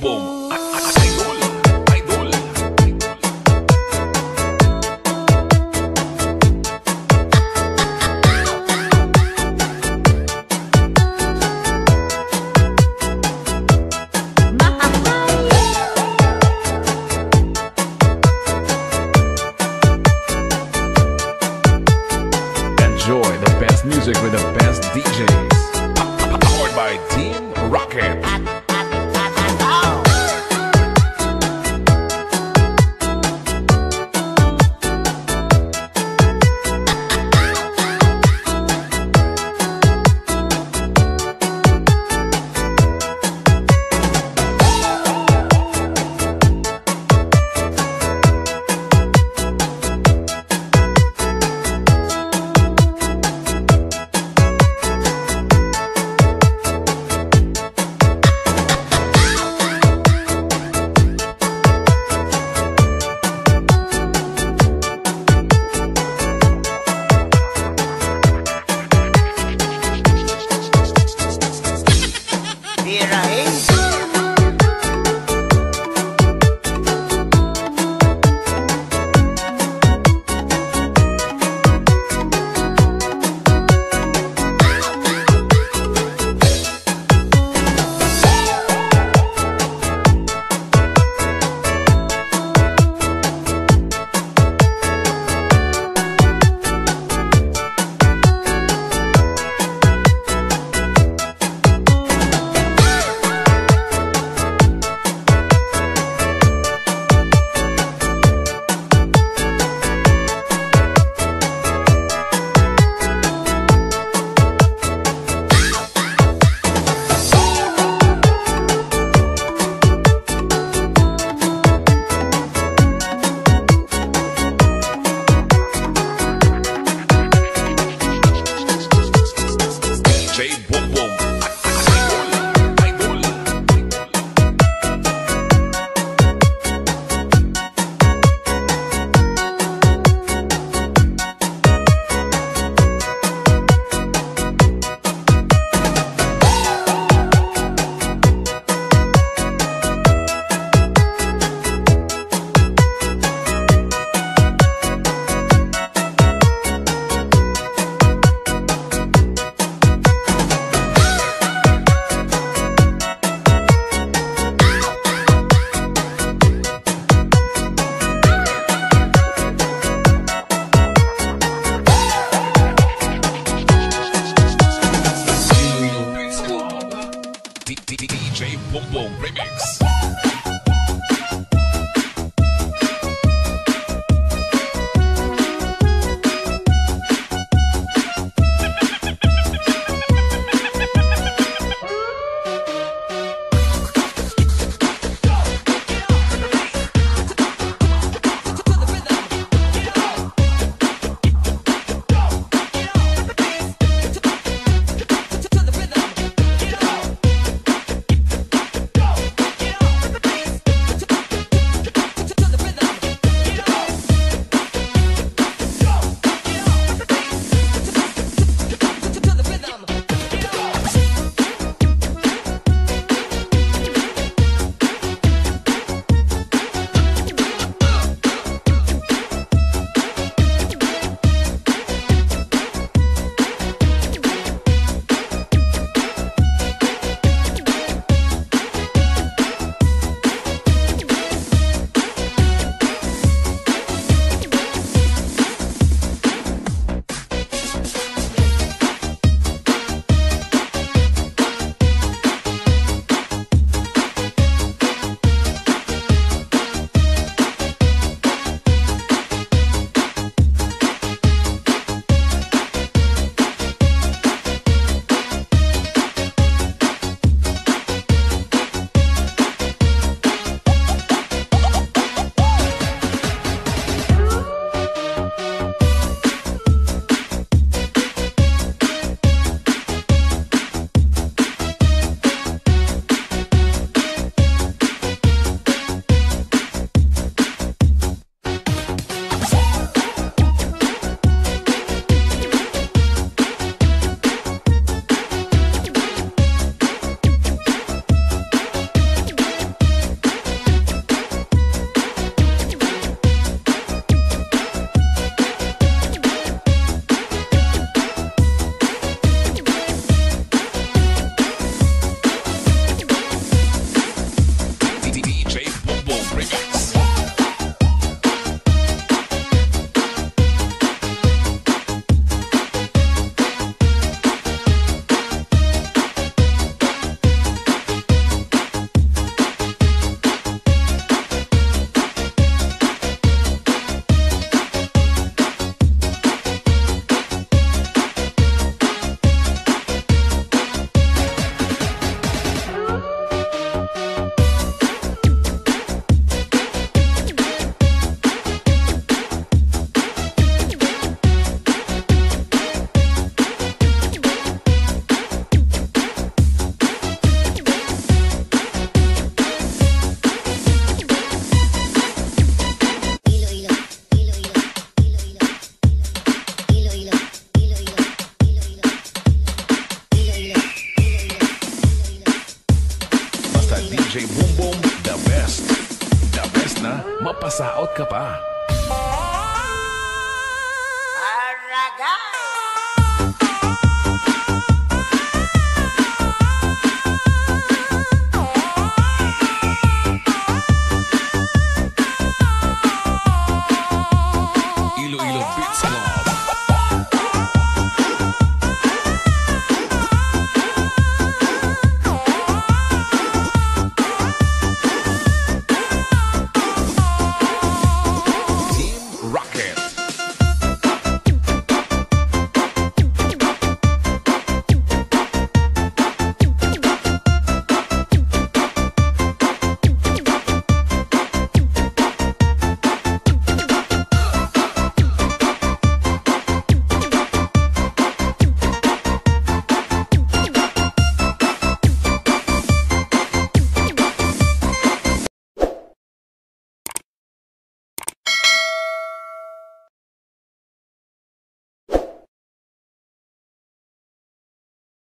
Boom Boom. I- I- Idol. Idol. Enjoy the best music with the best DJs. Powered by Team Rocket. DJ Boom Boom, the best. The best na, mapasaot ka pa.